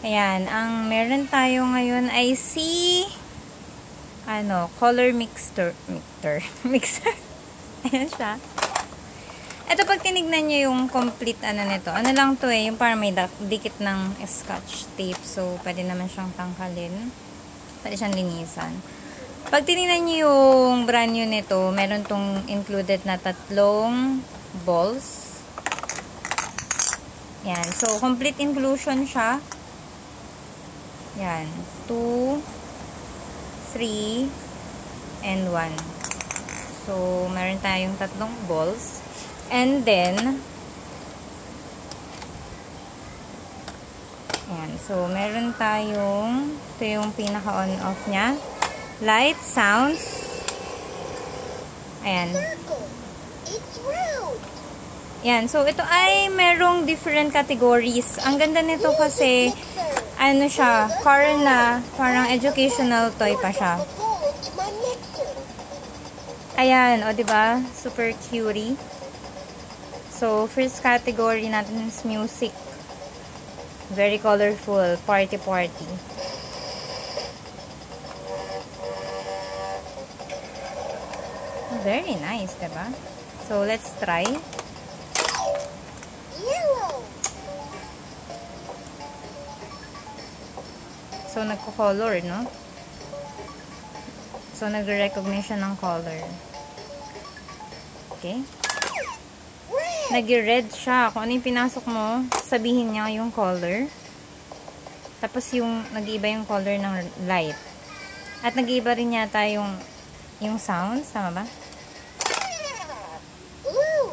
Ayan, ang meron tayo ngayon ay si ano, color mixer, mixer, mixer. Ayan siya. Ito pag tinignan nyo yung complete ano nito, ano lang to eh, yung parang may dikit ng scotch tape. So, pwede naman siyang tangkalin. Pwede siyang linisan. Pag tinignan nyo yung brand new nito, meron tong included na tatlong balls. Yan. So, complete inclusion siya. Yan. 2, 3, and 1. So, meron tayong tatlong balls. And then, yan. So, meron tayong, ito yung pinaka-on-off niya. Light, sounds. Ayan. Yan. So, ito ay merong different categories. Ang ganda nito kasi, ano siya, car na, parang educational toy pa siya. Ayan, o ba diba? Super cutie. So, first category natin is music. Very colorful. Party party. Very nice, diba? So, let's try. So, nagko-color, no? So, nagre-recognition ng color. Okay? Nag-red siya. Kung ano yung pinasok mo, sabihin niya yung color. Tapos, yung nag-iiba yung color ng light. At nag-iiba rin yata yung yung sounds. Tama ba?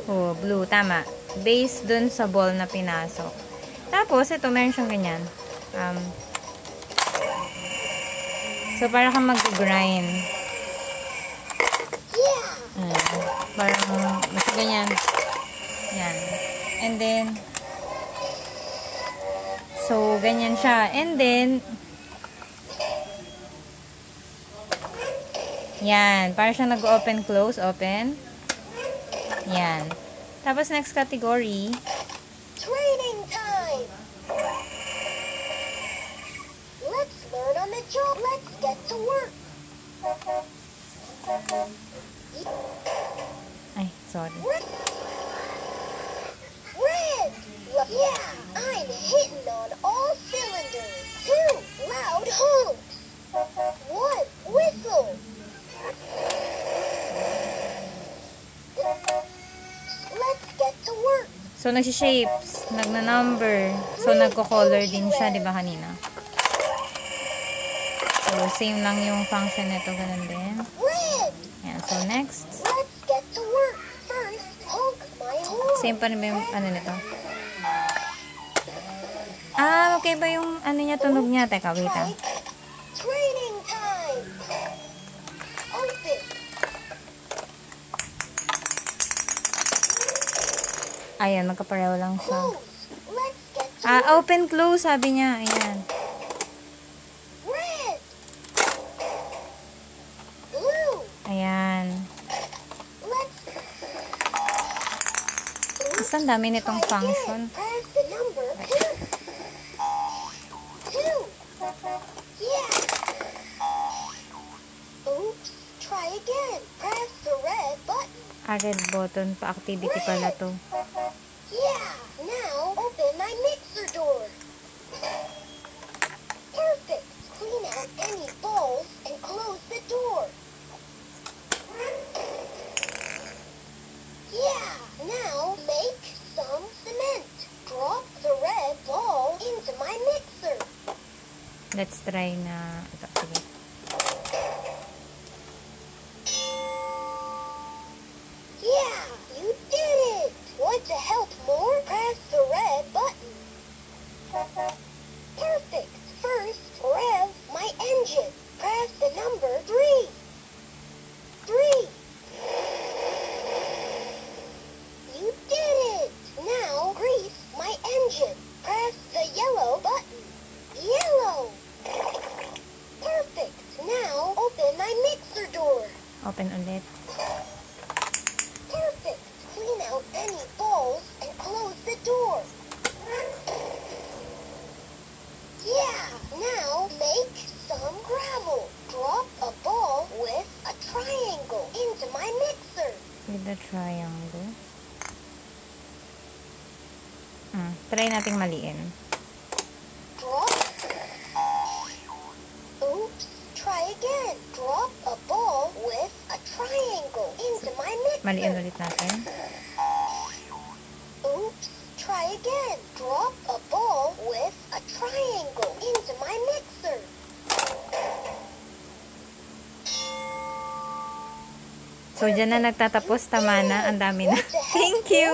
Oh, blue. Tama. Based dun sa ball na pinasok. Tapos, ito, meron siyang ganyan. Um, So, para kang mag-grind. Mm, parang, mas ganyan. Yan. And then, so, ganyan siya. And then, yan. Para siya nag-open, close, open. Yan. Tapos, next category, Ay, sorry. Red! Yeah, I'm hitting on all cylinders. Two loud honks. One whistle. Let's get to work. So, nagsi-shapes, nagna-number. So, nagko-color din siya, di ba kanina? So, same lang yung function nito, ganun din. Yan, so next. Same pa rin ba yung ano nito? Ah, okay ba yung ano niya, tunog niya? Teka, wait ah. Ayan, magkapareho lang siya. Ah, open, close, sabi niya. Ayan. Basta ang dami nitong function. Ah, red button pa activity pala to. Let's try na ito. Sige. Open ulit. Perfect. Clean out any balls and close the door. Yeah. Now make some gravel. Drop a ball with a triangle into my mixer. With the triangle. Hmm, try nating maliin. Maliin ulit natin. Oops. Try again. Drop a ball with a triangle into my mixer. So, dyan na nagtatapos. Tama na. Ang dami na. Thank you!